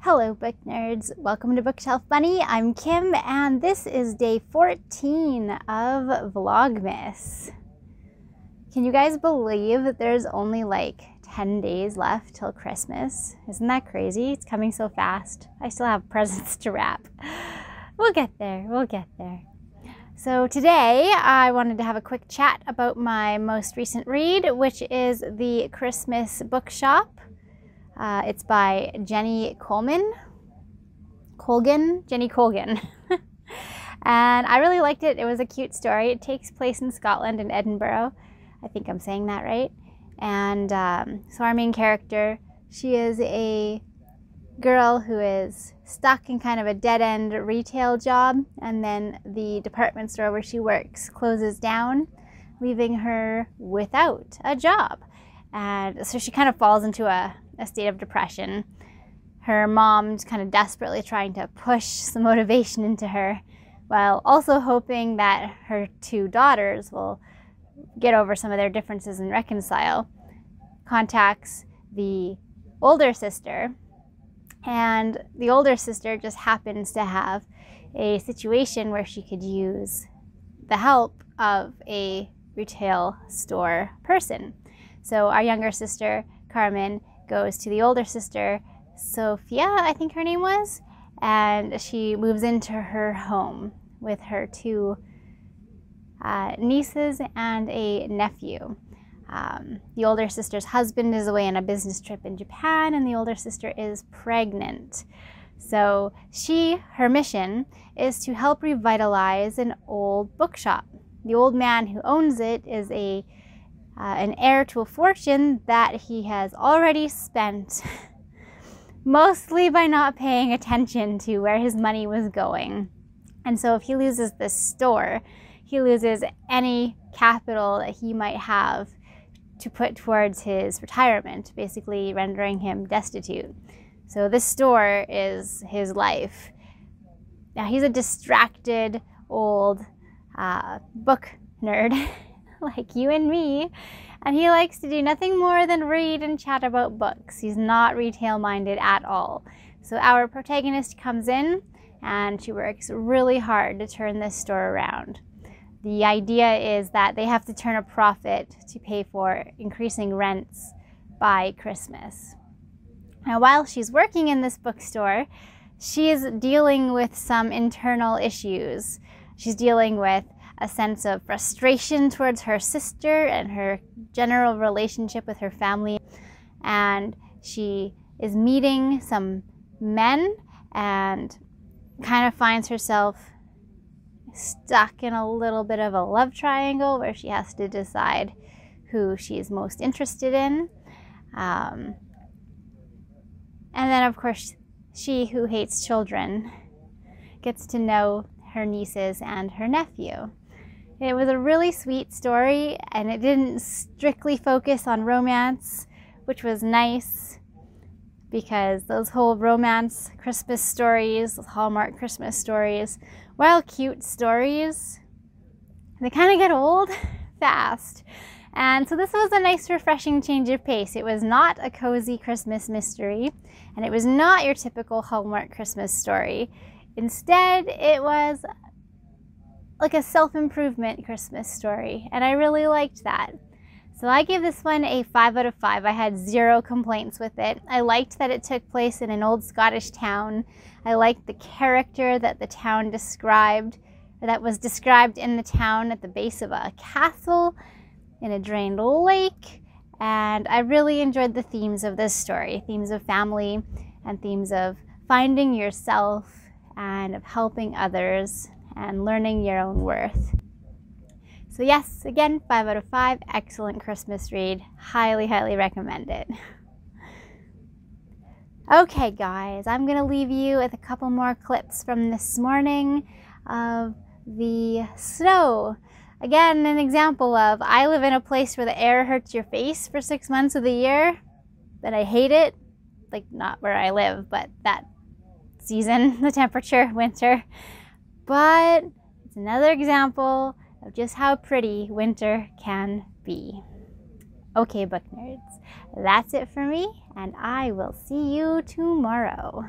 Hello book nerds, welcome to Bookshelf Bunny. I'm Kim and this is day 14 of Vlogmas. Can you guys believe that there's only like 10 days left till Christmas? Isn't that crazy? It's coming so fast. I still have presents to wrap. We'll get there, we'll get there. So, today I wanted to have a quick chat about my most recent read, which is The Christmas Bookshop uh, it's by Jenny Coleman. Colgan? Jenny Colgan. and I really liked it. It was a cute story. It takes place in Scotland in Edinburgh. I think I'm saying that right. And um, so our main character, she is a girl who is stuck in kind of a dead end retail job, and then the department store where she works closes down, leaving her without a job. And so she kind of falls into a a state of depression. Her mom's kind of desperately trying to push some motivation into her while also hoping that her two daughters will get over some of their differences and reconcile. Contacts the older sister, and the older sister just happens to have a situation where she could use the help of a retail store person. So, our younger sister, Carmen, goes to the older sister, Sophia, I think her name was, and she moves into her home with her two uh, nieces and a nephew. Um, the older sister's husband is away on a business trip in Japan, and the older sister is pregnant. So, she, her mission is to help revitalize an old bookshop. The old man who owns it is a uh, an heir to a fortune that he has already spent, mostly by not paying attention to where his money was going. And so, if he loses this store, he loses any capital that he might have to put towards his retirement, basically rendering him destitute. So, this store is his life. Now, he's a distracted old uh, book nerd. like you and me, and he likes to do nothing more than read and chat about books. He's not retail minded at all. So our protagonist comes in and she works really hard to turn this store around. The idea is that they have to turn a profit to pay for increasing rents by Christmas. Now, while she's working in this bookstore, she is dealing with some internal issues. She's dealing with a sense of frustration towards her sister and her general relationship with her family. And she is meeting some men and kind of finds herself stuck in a little bit of a love triangle where she has to decide who she is most interested in. Um, and then, of course, she who hates children gets to know her nieces and her nephew. It was a really sweet story and it didn't strictly focus on romance, which was nice because those whole romance Christmas stories, Hallmark Christmas stories, while cute stories, they kind of get old fast. And so this was a nice, refreshing change of pace. It was not a cozy Christmas mystery, and it was not your typical Hallmark Christmas story. Instead, it was like a self improvement Christmas story, and I really liked that. So I gave this one a 5 out of 5. I had zero complaints with it. I liked that it took place in an old Scottish town. I liked the character that the town described, that was described in the town at the base of a castle in a drained lake. And I really enjoyed the themes of this story themes of family and themes of finding yourself and of helping others and learning your own worth. So, yes, again, 5 out of 5. Excellent Christmas read. Highly, highly recommend it. Okay, guys, I'm going to leave you with a couple more clips from this morning of the snow. Again, an example of I live in a place where the air hurts your face for six months of the year, but I hate it. Like, not where I live, but that season, the temperature, winter. But it's another example of just how pretty winter can be. Okay, book nerds, that's it for me, and I will see you tomorrow.